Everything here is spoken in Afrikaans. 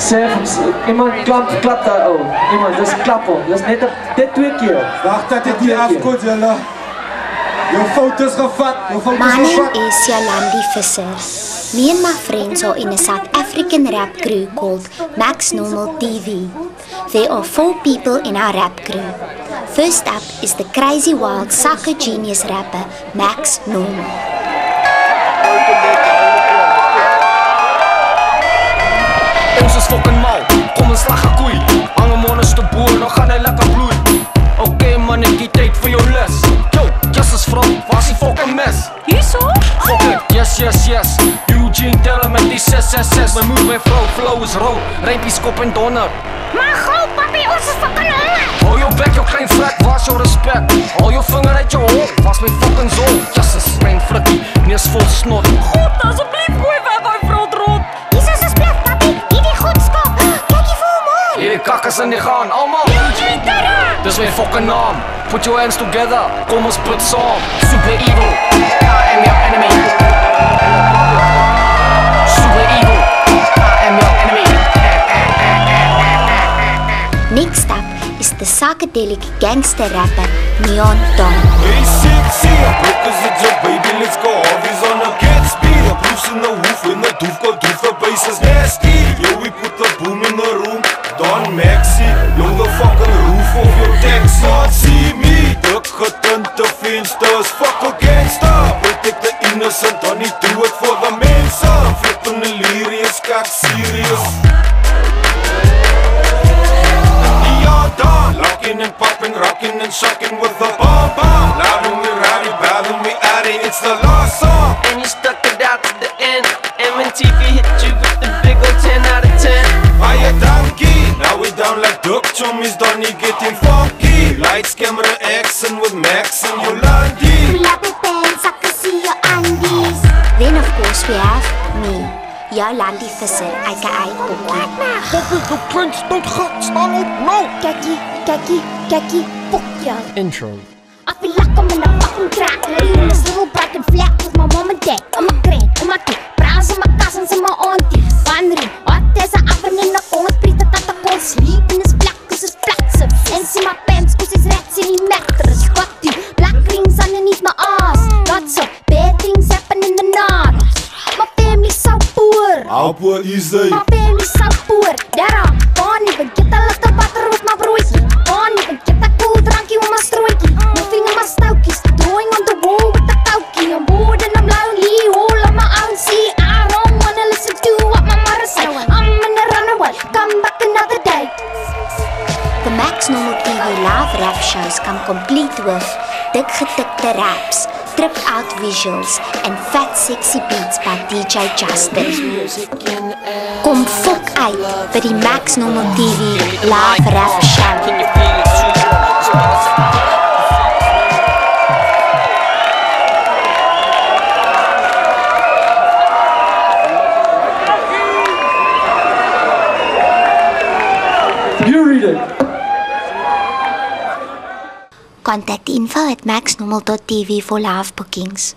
Sê ons, iemand klap klap daar ou. Iemand, dis klap hom. Dis net op dit twee keer. Wag dat dit nie afkom julle. Jou fout is gevat. Jou fout My is name gevat. is Yolandi Visser. Me and my friends are in a South African rap crew called Max Normal TV. There are four people in our rap crew. First up is the crazy wild sucker genius rapper Max Normal. Ons is fucking mal, kom ons slag 'n koei. Hang hom onder te boer, dan gaan hy lekker bloei. Okay man, ek het tyd vir jou les. Yo, just vrou, was die fucking mes. Hierso? Fuck it, yes, yes, yes. Eugene tell him met die 666. My moed, my vrou, flow is rood. Rypies kop en donder. Maar gou, papi, ons is fucking honger. Hou jou bek, jou klein vrek, was jou respek. Hou jou vinger uit jou hol, was my fucking zon. Neus vol snot. God, asseblief gooi weg daai vrot rot. Hier is asseblief, papi, hierdie goed skop. Kykie vir hom aan. Hierdie kakkers in die gaan, almal. Dis my fucking naam. Put your hands together. Kom ons put saam. Super evil. I am your enemy. Psychedelic gangster rapper Neon Don. Hey, sexy, breakers at your baby, let's go. Always on a get speed. A bruise in the hoof when the doof got doof, the bass is nasty. Yo, we put the boom in the room. Don Maxi, blow the fucking roof off your. Not see me, dik getinte vensters, fuck a gangster. Protect the innocent, need do it for the mense. Flipping delirious, kak serious. Neon down like duck chummies, Donnie getting funky. Lights, camera, action with Max and Yolandi. Then of course we have me, Yolandi Visser, aka Poppy. Poppy, the prince, don't gat, staan op, nou. Kykie, kykie, kykie, fuck jou. Intro. I feel like I'm in a fucking crack lady in this little poor. How poor is they? My family's so poor. Daarom, can't even get a little butter with my broodje. Can't even get a cool drankje with my strooitje. Moving on my stoutjies, drawing on the wall with the touwtjie. I'm bored and I'm lonely, all on my own. See, I don't wanna listen to what my mother say. I'm gonna run away, come back another day. The Max Normal TV live rap shows come complete with dik getikte raps, tripped out visuals and fat sexy beats by DJ Justin. Kom fok uit by die Max Normal TV live rap show. Contact info at maxnormal.tv for live bookings.